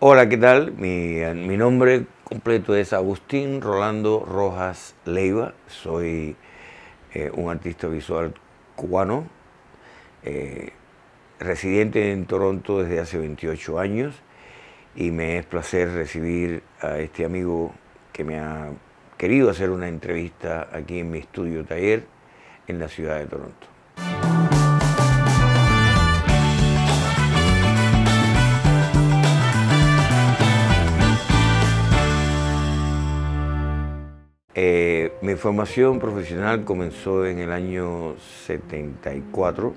Hola, ¿qué tal? Mi, nombre completo es Agustín Rolando Rojas Leiva. Soy eh, un artista visual cubano, eh, residente en Toronto desde hace 28 años y me es placer recibir a este amigo que me ha querido hacer una entrevista aquí en mi estudio taller en la ciudad de Toronto. Eh, mi formación profesional comenzó en el año 74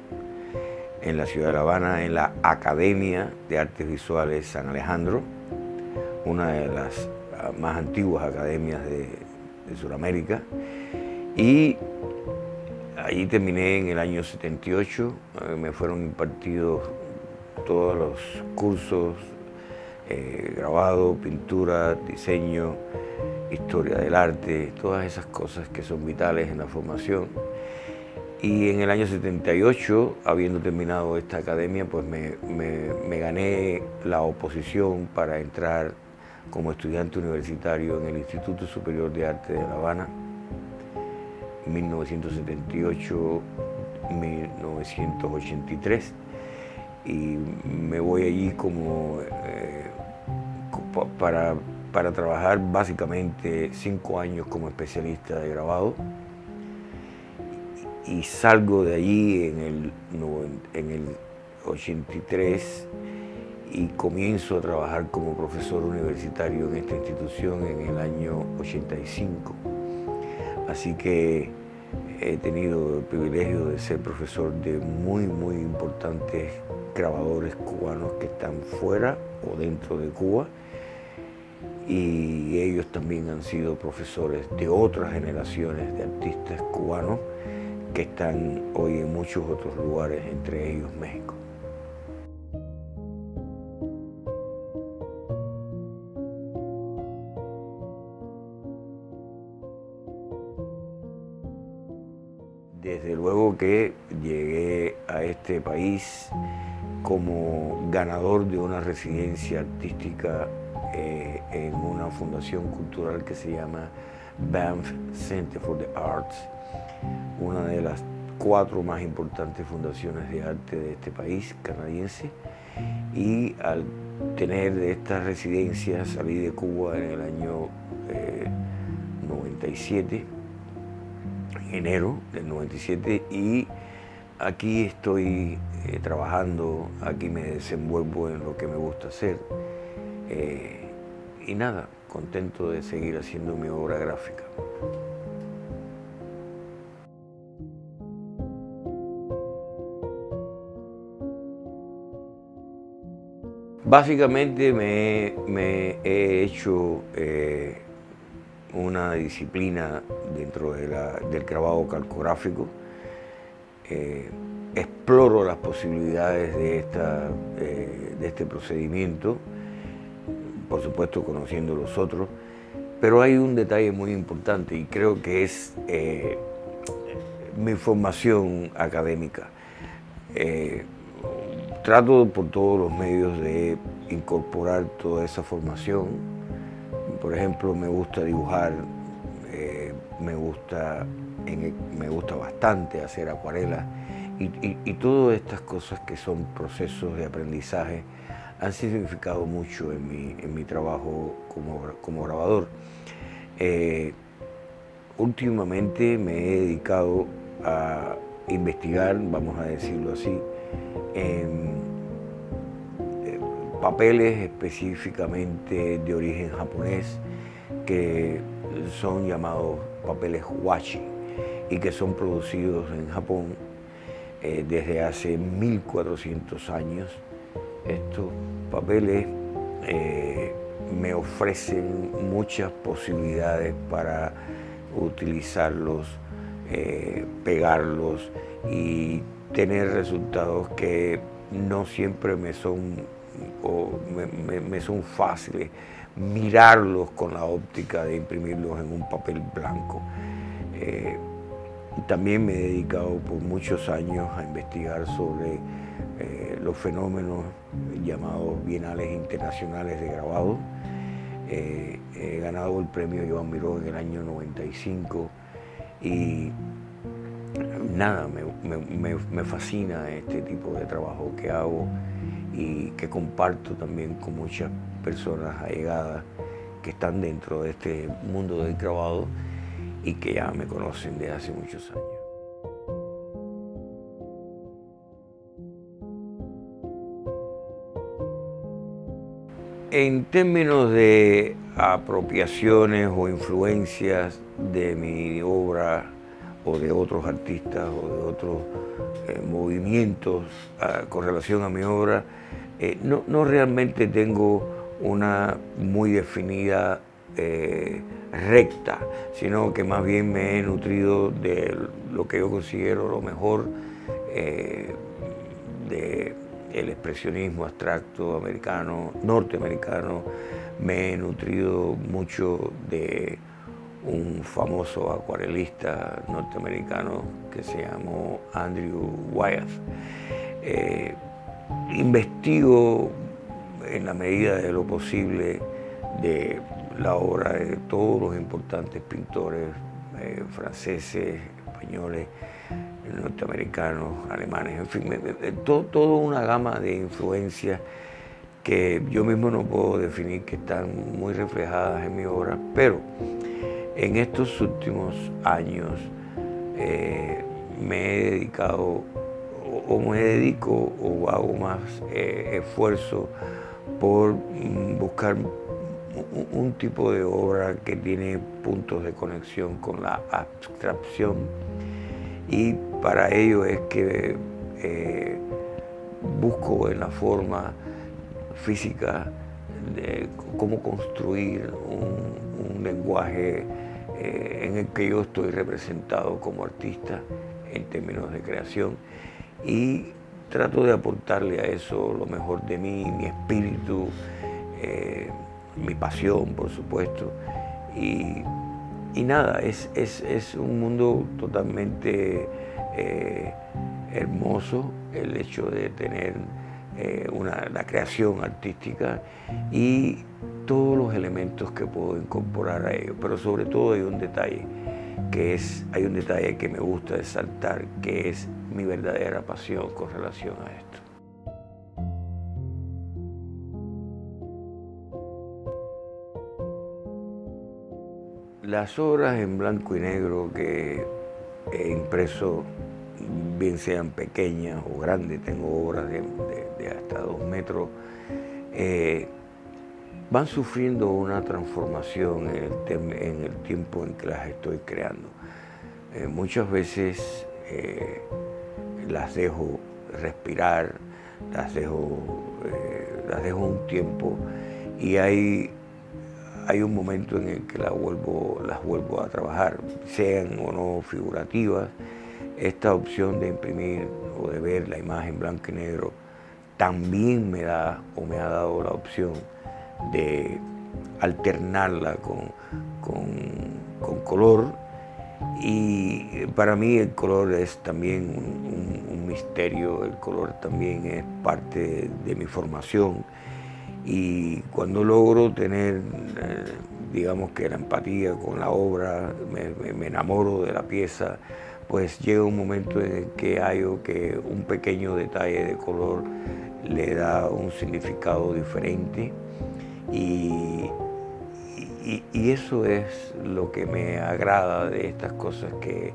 en la ciudad de La Habana, en la Academia de Artes Visuales San Alejandro, una de las ah, más antiguas academias de, de Sudamérica. Y allí terminé en el año 78, eh, me fueron impartidos todos los cursos, eh, grabado, pintura, diseño, historia del arte, todas esas cosas que son vitales en la formación. Y en el año 78, habiendo terminado esta academia, pues me, gané la oposición para entrar como estudiante universitario en el Instituto Superior de Arte de La Habana, 1978-1983. Y me voy allí como eh, para para trabajar básicamente cinco años como especialista de grabado y salgo de allí en el, en el 83 y comienzo a trabajar como profesor universitario en esta institución en el año 85. Así que he tenido el privilegio de ser profesor de muy, muy importantes grabadores cubanos que están fuera o dentro de Cuba y ellos también han sido profesores de otras generaciones de artistas cubanos que están hoy en muchos otros lugares, entre ellos México. Desde luego que llegué a este país como ganador de una residencia artística eh, en una fundación cultural que se llama Banff Center for the Arts, una de las cuatro más importantes fundaciones de arte de este país canadiense. Y al tener esta residencia salí de Cuba en el año 97, eh, enero del 97, y aquí estoy eh, trabajando, aquí me desenvuelvo en lo que me gusta hacer. Y nada, contento de seguir haciendo mi obra gráfica. Básicamente me, he hecho eh, una disciplina dentro del grabado calcográfico. Eh, exploro las posibilidades de, esta, eh, de este procedimiento por supuesto conociendo los otros, pero hay un detalle muy importante y creo que es eh, mi formación académica. Eh, trato por todos los medios de incorporar toda esa formación. Por ejemplo, me gusta dibujar, eh, me, gusta, me gusta bastante hacer acuarelas y, y todas estas cosas que son procesos de aprendizaje han significado mucho en mi, en mi trabajo como, como grabador. Eh, últimamente me he dedicado a investigar, vamos a decirlo así, en eh, papeles específicamente de origen japonés que son llamados papeles washi y que son producidos en Japón eh, desde hace 1400 años estos papeles eh, me ofrecen muchas posibilidades para utilizarlos, eh, pegarlos y tener resultados que no siempre me son, me, son fáciles. Mirarlos con la óptica de imprimirlos en un papel blanco. Eh, también me he dedicado por muchos años a investigar sobre los fenómenos llamados bienales internacionales de grabado. Eh, he ganado el premio Iván Miró en el año 95 y nada, me, fascina este tipo de trabajo que hago y que comparto también con muchas personas allegadas que están dentro de este mundo del grabado y que ya me conocen de hace muchos años. En términos de apropiaciones o influencias de mi obra o de otros artistas o de otros eh, movimientos ah, con relación a mi obra, eh, no, realmente tengo una muy definida eh, recta, sino que más bien me he nutrido de lo que yo considero lo mejor el expresionismo abstracto americano, norteamericano. Me he nutrido mucho de un famoso acuarelista norteamericano que se llamó Andrew Wyeth. Eh, investigo en la medida de lo posible de la obra de todos los importantes pintores eh, franceses, españoles, norteamericanos, alemanes, en fin, toda una gama de influencias que yo mismo no puedo definir que están muy reflejadas en mi obra, pero en estos últimos años eh, me he dedicado o, me dedico o hago más eh, esfuerzo por mm, buscar un tipo de obra que tiene puntos de conexión con la abstracción y para ello es que eh, busco en la forma física cómo construir un, lenguaje eh, en el que yo estoy representado como artista en términos de creación. Y trato de aportarle a eso lo mejor de mí, mi espíritu, eh, mi pasión, por supuesto, y y nada, es, un mundo totalmente eh, hermoso el hecho de tener eh, la creación artística y todos los elementos que puedo incorporar a ello. Pero sobre todo hay un detalle que es, hay un detalle que me gusta resaltar, que es mi verdadera pasión con relación a esto. Las obras en blanco y negro que he impreso, bien sean pequeñas o grandes, tengo obras de, hasta dos metros, eh, van sufriendo una transformación en el, tiempo en que las estoy creando. Eh, muchas veces eh, las dejo respirar, las dejo, las dejo un tiempo y hay hay un momento en el que las vuelvo, a trabajar, sean o no figurativas. Esta opción de imprimir o de ver la imagen blanco y negro también me da o me ha dado la opción de alternarla con, color y para mí el color es también un, misterio, el color también es parte de mi formación y cuando logro tener, eh, digamos que la empatía con la obra, me, enamoro de la pieza, pues llega un momento en el que hallo que un pequeño detalle de color le da un significado diferente y, eso es lo que me agrada de estas cosas que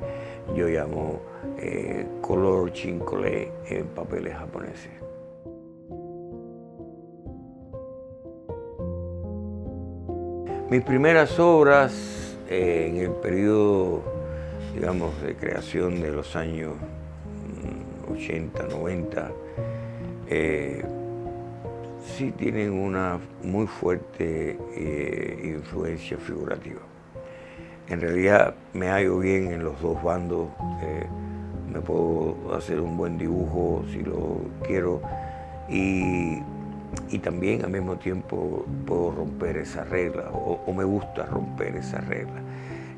yo llamo eh, color chincole en papeles japoneses. Mis primeras obras eh, en el periodo, digamos, de creación de los años 80, mm, 90, eh, sí tienen una muy fuerte eh, influencia figurativa. En realidad me hallo bien en los dos bandos, me puedo hacer un buen dibujo si lo quiero y y también al mismo tiempo puedo romper esa regla o, me gusta romper esa regla.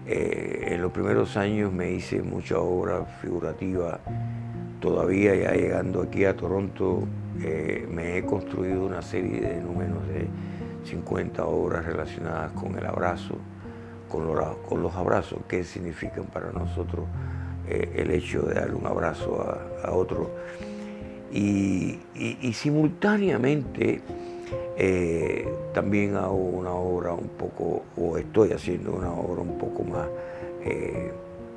Eh, en los primeros años me hice mucha obra figurativa todavía ya llegando aquí a Toronto me he construido una serie de no menos de 50 obras relacionadas con el abrazo, con los, con los abrazos, qué significan para nosotros el hecho de dar un abrazo a, otro. Y simultáneamente eh, también hago una obra un poco, o estoy haciendo una obra un poco más eh,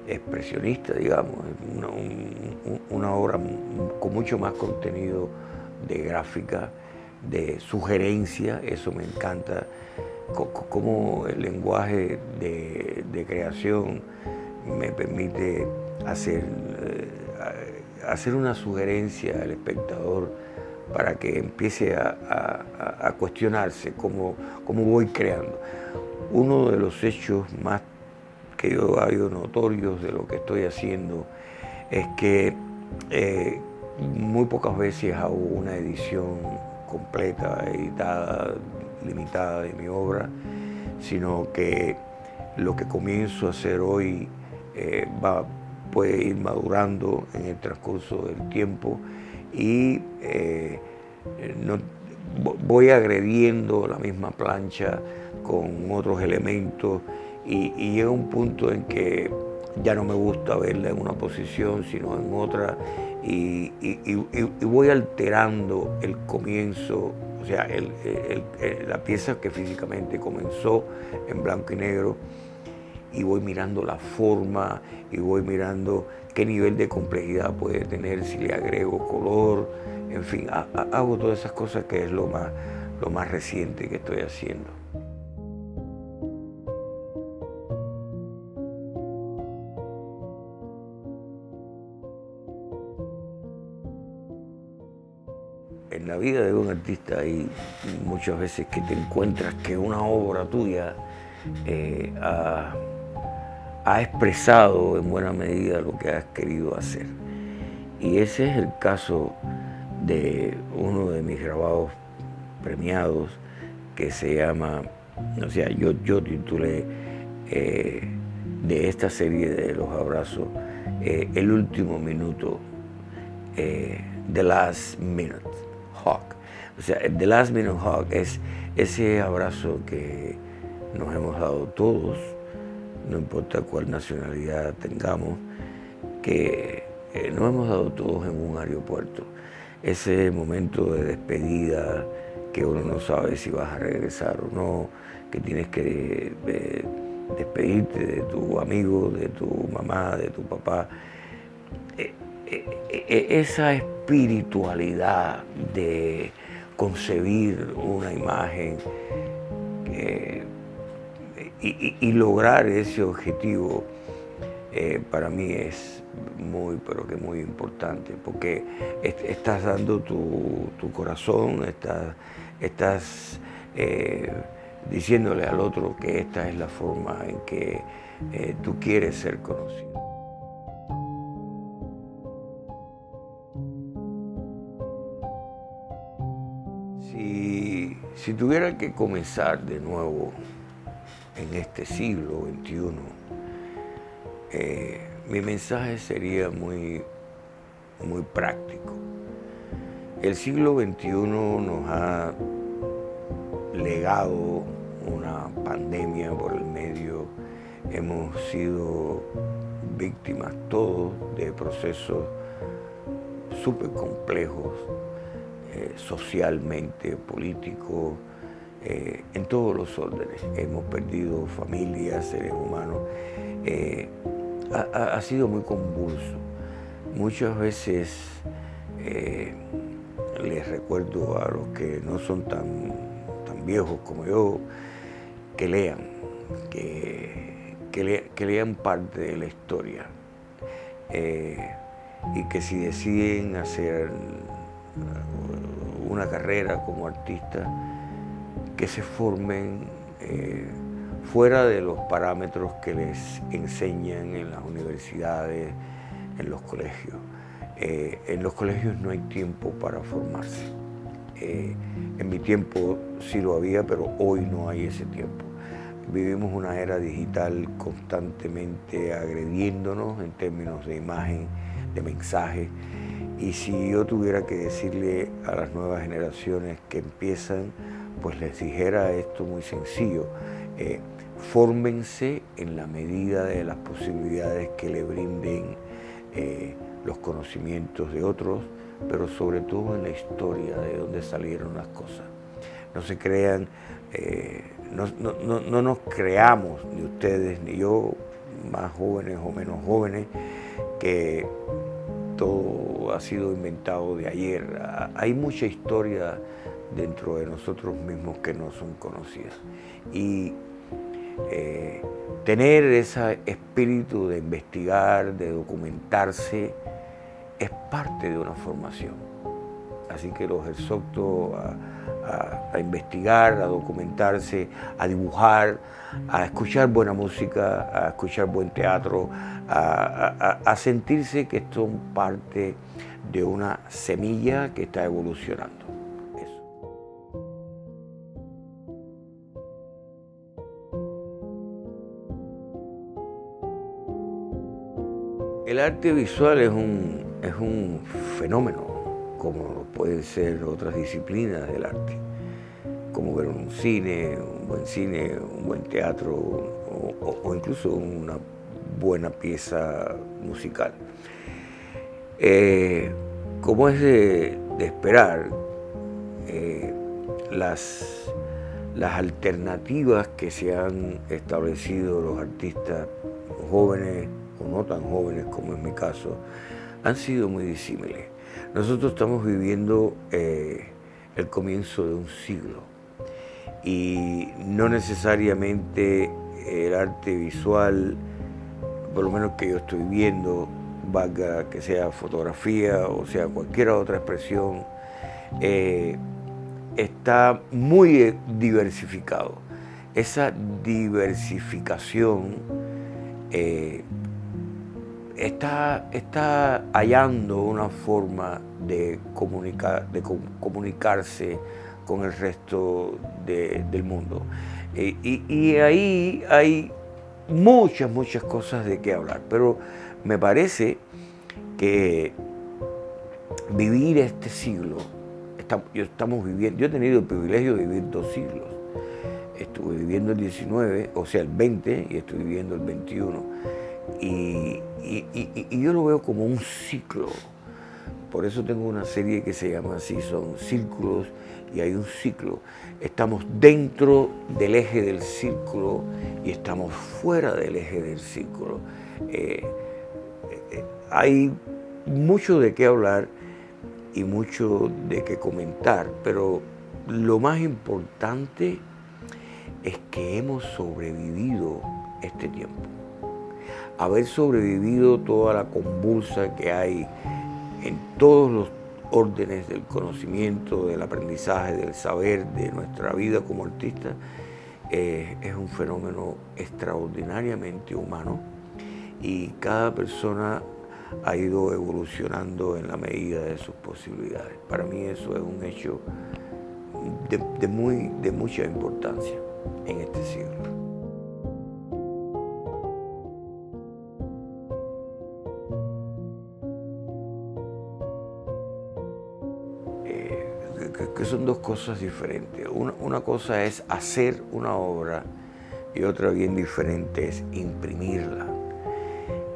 expresionista, digamos, una, obra con mucho más contenido de gráfica, de sugerencia, eso me encanta, como el lenguaje de, creación me permite hacer, eh, hacer una sugerencia al espectador para que empiece a, cuestionarse cómo, voy creando. Uno de los hechos más que yo hallo notorios de lo que estoy haciendo es que eh, muy pocas veces hago una edición completa, editada, limitada de mi obra, sino que lo que comienzo a hacer hoy eh, va, puede ir madurando en el transcurso del tiempo y eh, voy agrediendo la misma plancha con otros elementos y, llega un punto en que ya no me gusta verla en una posición sino en otra y, voy alterando el comienzo, o sea, la pieza que físicamente comenzó en blanco y negro y voy mirando la forma y voy mirando qué nivel de complejidad puede tener si le agrego color, en fin, hago todas esas cosas que es lo más, lo más reciente que estoy haciendo. En la vida de un artista hay muchas veces que te encuentras que una obra tuya eh, ha ha expresado en buena medida lo que has querido hacer. Y ese es el caso de uno de mis grabados premiados que se llama, o sea, yo, yo titulé eh, de esta serie de los abrazos eh, El último minuto, eh, The Last Minute Hawk. O sea, The Last Minute Hawk es ese abrazo que nos hemos dado todos no importa cuál nacionalidad tengamos, que eh, nos hemos dado todos en un aeropuerto. Ese momento de despedida que uno no sabe si vas a regresar o no, que tienes que eh, despedirte de tu amigo, de tu mamá, de tu papá. Eh, esa espiritualidad de concebir una imagen y, lograr ese objetivo eh, para mí es muy, pero que muy importante, porque estás dando tu, corazón, estás, estás eh, diciéndole al otro que esta es la forma en que eh, tú quieres ser conocido. Si, si tuviera que comenzar de nuevo en este siglo XXI, eh, mi mensaje sería muy, muy práctico. El siglo XXI nos ha legado una pandemia por el medio, hemos sido víctimas todos de procesos súper complejos, eh, socialmente, políticos, eh, en todos los órdenes. Hemos perdido familias, seres humanos. Eh, ha, sido muy convulso. Muchas veces eh, les recuerdo a los que no son tan, tan viejos como yo que lean, que, que, lean parte de la historia y que si deciden hacer una carrera como artista, que se formen eh, fuera de los parámetros que les enseñan en las universidades, en los colegios. Eh, en los colegios no hay tiempo para formarse. Eh, en mi tiempo sí lo había, pero hoy no hay ese tiempo. Vivimos una era digital constantemente agrediéndonos en términos de imagen, de mensaje, Y si yo tuviera que decirle a las nuevas generaciones que empiezan, pues les dijera esto muy sencillo. Eh, fórmense en la medida de las posibilidades que le brinden eh, los conocimientos de otros, pero sobre todo en la historia de dónde salieron las cosas. No se crean, eh, no, nos creamos, ni ustedes ni yo, más jóvenes o menos jóvenes, que todo ha sido inventado de ayer. Hay mucha historia dentro de nosotros mismos que no son conocidas. Y eh, tener ese espíritu de investigar, de documentarse, es parte de una formación. Así que los exhorto a, investigar, a documentarse, a dibujar, a escuchar buena música, a escuchar buen teatro, a sentirse que son parte de una semilla que está evolucionando. El arte visual es un, es un fenómeno, como pueden ser otras disciplinas del arte, como ver un cine, un buen cine, un buen teatro o, incluso una buena pieza musical. Eh, como es de, esperar, eh, las, las alternativas que se han establecido los artistas jóvenes no tan jóvenes como en mi caso, han sido muy disímiles. Nosotros estamos viviendo eh, el comienzo de un siglo y no necesariamente el arte visual, por lo menos que yo estoy viendo, valga que sea fotografía o sea cualquier otra expresión, eh, está muy diversificado. Esa diversificación eh, está, está hallando una forma de, comunicar, de comunicarse con el resto del mundo. Eh, y, ahí hay muchas, muchas cosas de qué hablar, pero me parece que vivir este siglo, yo, estamos viviendo, yo he tenido el privilegio de vivir dos siglos. Estuve viviendo el 19, o sea, el 20, y estoy viviendo el 21 y, yo lo veo como un ciclo. Por eso tengo una serie que se llama así, son círculos y hay un ciclo. Estamos dentro del eje del círculo y estamos fuera del eje del círculo. Eh, eh, hay mucho de qué hablar y mucho de qué comentar, pero lo más importante es que hemos sobrevivido este tiempo haber sobrevivido toda la convulsa que hay en todos los órdenes del conocimiento, del aprendizaje, del saber, de nuestra vida como artista, eh, es un fenómeno extraordinariamente humano y cada persona ha ido evolucionando en la medida de sus posibilidades. Para mí eso es un hecho de, muy, de mucha importancia en este siglo. Que son dos cosas diferentes. Una, cosa es hacer una obra y otra bien diferente es imprimirla.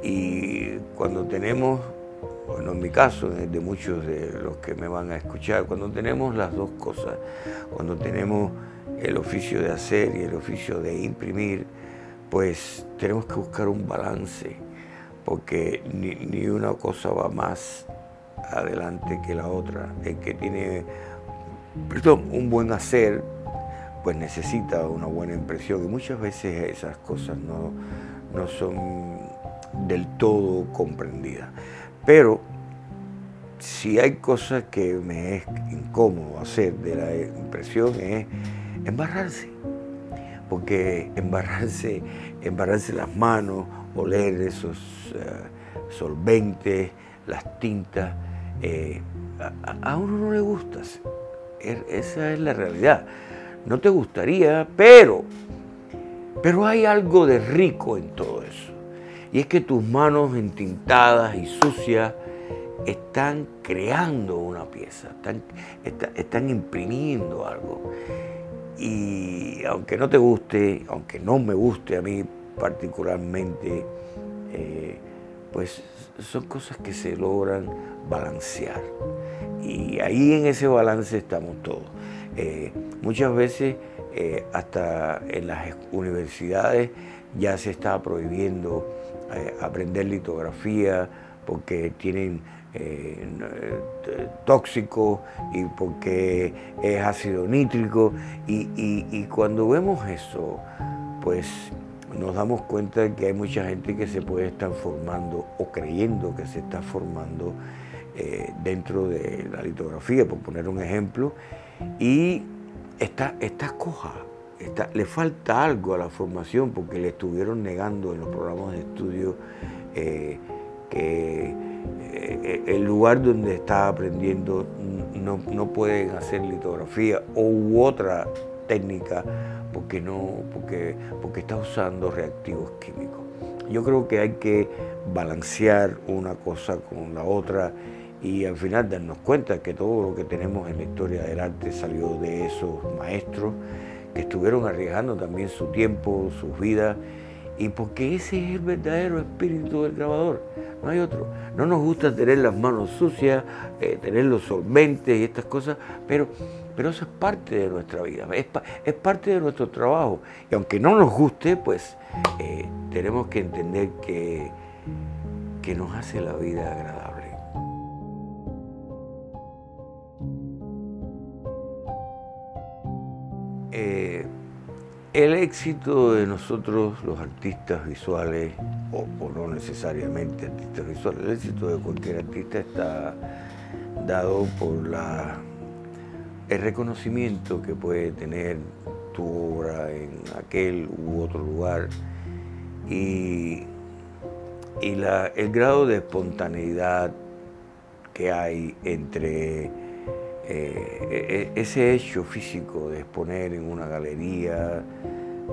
Y cuando tenemos, bueno, en mi caso, de muchos de los que me van a escuchar, cuando tenemos las dos cosas, cuando tenemos el oficio de hacer y el oficio de imprimir, pues tenemos que buscar un balance, porque ni, ni una cosa va más adelante que la otra. El que tiene perdón, un buen hacer, pues necesita una buena impresión y muchas veces esas cosas no, no son del todo comprendidas. Pero si hay cosas que me es incómodo hacer de la impresión es embarrarse, porque embarrarse, embarrarse las manos, oler esos eh, solventes, las tintas, eh, a, a, uno no le gusta. Er, esa es la realidad. No te gustaría, pero, pero hay algo de rico en todo eso. Y es que tus manos entintadas y sucias están creando una pieza, están, están imprimiendo algo. Y aunque no te guste, aunque no me guste a mí particularmente, eh, pues son cosas que se logran balancear. Y ahí en ese balance estamos todos. Eh, muchas veces, eh, hasta en las universidades, ya se está prohibiendo aprender litografía porque tienen eh, tóxico y porque es ácido nítrico. Y, cuando vemos eso, pues nos damos cuenta de que hay mucha gente que se puede estar formando o creyendo que se está formando eh, dentro de la litografía, por poner un ejemplo, y está, está coja, le falta algo a la formación porque le estuvieron negando en los programas de estudio eh, que eh, el lugar donde está aprendiendo no, no, pueden hacer litografía u otra técnica porque, no, porque, porque está usando reactivos químicos. Yo creo que hay que balancear una cosa con la otra y al final darnos cuenta que todo lo que tenemos en la historia del arte salió de esos maestros que estuvieron arriesgando también su tiempo, sus vidas y porque ese es el verdadero espíritu del grabador, no hay otro. No nos gusta tener las manos sucias, eh, tener los solventes y estas cosas, pero, pero eso es parte de nuestra vida, es, parte de nuestro trabajo. Y aunque no nos guste, pues eh, tenemos que entender que, que nos hace la vida agradable. Eh, el éxito de nosotros, los artistas visuales, o, no necesariamente artistas visuales, el éxito de cualquier artista está dado por la, el reconocimiento que puede tener tu obra en aquel u otro lugar y, y la, el grado de espontaneidad que hay entre eh, e, e, ese hecho físico de exponer en una galería,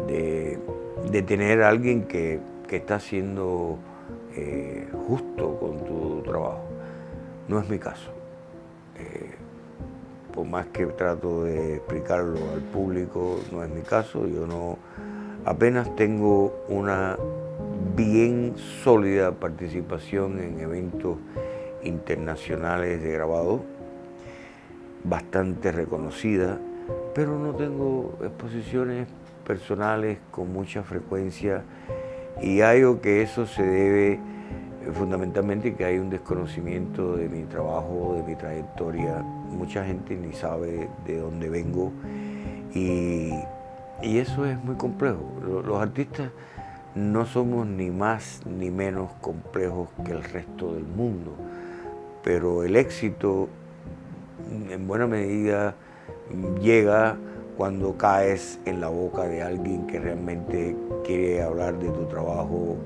de, tener a alguien que, está siendo eh, justo con tu trabajo. No es mi caso. Por más que trato de explicarlo al público, no es mi caso. Yo no apenas tengo una bien sólida participación en eventos internacionales de grabado bastante reconocida, pero no tengo exposiciones personales con mucha frecuencia y algo que eso se debe fundamentalmente que hay un desconocimiento de mi trabajo, de mi trayectoria. Mucha gente ni sabe de dónde vengo y, y eso es muy complejo. Los artistas no somos ni más ni menos complejos que el resto del mundo, pero el éxito en buena medida llega cuando caes en la boca de alguien que realmente quiere hablar de tu trabajo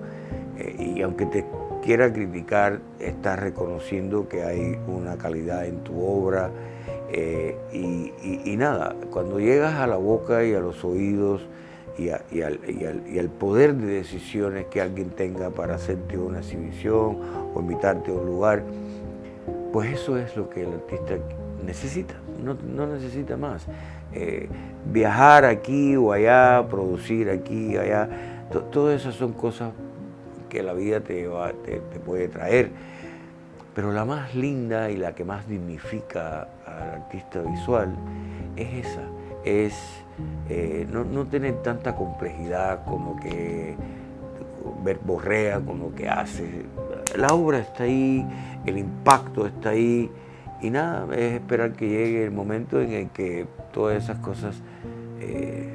eh, y aunque te quiera criticar, estás reconociendo que hay una calidad en tu obra eh, y, nada, cuando llegas a la boca y a los oídos y, al, poder de decisiones que alguien tenga para hacerte una exhibición o invitarte a un lugar, pues eso es lo que el artista necesita, no, necesita más. Eh, viajar aquí o allá, producir aquí, allá, todas esas son cosas que la vida te, te, puede traer. Pero la más linda y la que más dignifica al artista visual es esa, es eh, no, no, tener tanta complejidad con lo que borrea con lo que hace. La obra está ahí, el impacto está ahí, y nada, es esperar que llegue el momento en el que todas esas cosas eh,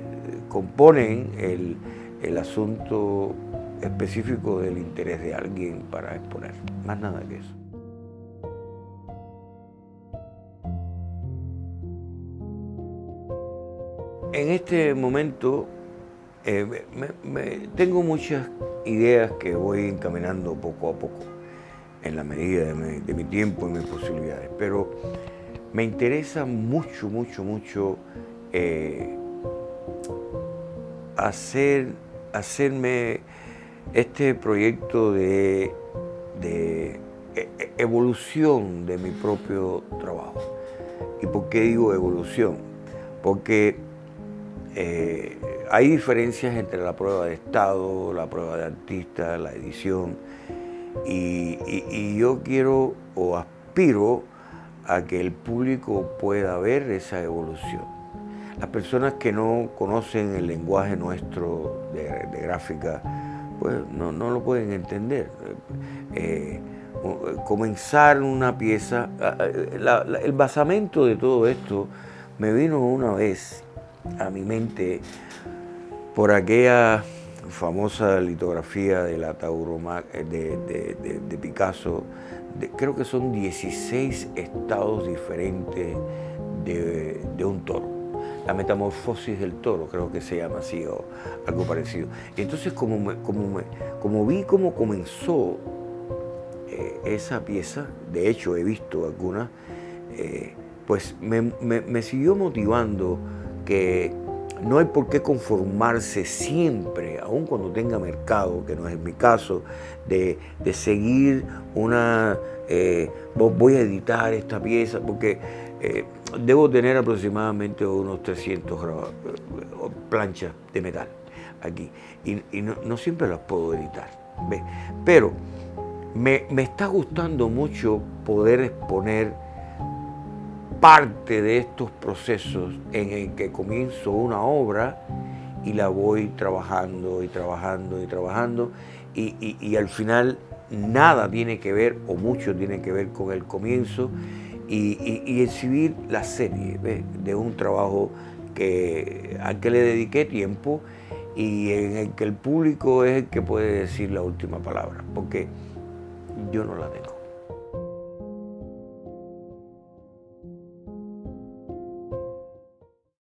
componen el, el asunto específico del interés de alguien para exponer. Más nada que eso. En este momento eh, tengo muchas ideas que voy encaminando poco a poco en la medida de mi, tiempo y mis posibilidades. Pero me interesa mucho, mucho, mucho eh, hacer, hacerme este proyecto de, e, e, evolución de mi propio trabajo. ¿Y por qué digo evolución? Porque eh, hay diferencias entre la prueba de estado, la prueba de artista, la edición, y, yo quiero o aspiro a que el público pueda ver esa evolución. Las personas que no conocen el lenguaje nuestro de, gráfica, pues no, lo pueden entender. Eh, comenzar una pieza, el basamento de todo esto me vino una vez a mi mente por aquella famosa litografía de la tauroma de, de, Picasso, creo que son 16 estados diferentes de, un toro. La metamorfosis del toro, creo que se llama así o algo parecido. Entonces como, como, como vi cómo comenzó eh, esa pieza, de hecho he visto algunas, eh, pues me, me siguió motivando que no hay por qué conformarse siempre, aun cuando tenga mercado, que no es mi caso, de, seguir una, eh, voy a editar esta pieza, porque eh, debo tener aproximadamente unos 300 eh, planchas de metal aquí, y, no, siempre las puedo editar. Pero me, me está gustando mucho poder exponer parte de estos procesos en el que comienzo una obra y la voy trabajando y trabajando y trabajando y, al final nada tiene que ver o mucho tiene que ver con el comienzo y, exhibir la serie de un trabajo que, al que le dediqué tiempo y en el que el público es el que puede decir la última palabra, porque yo no la tengo.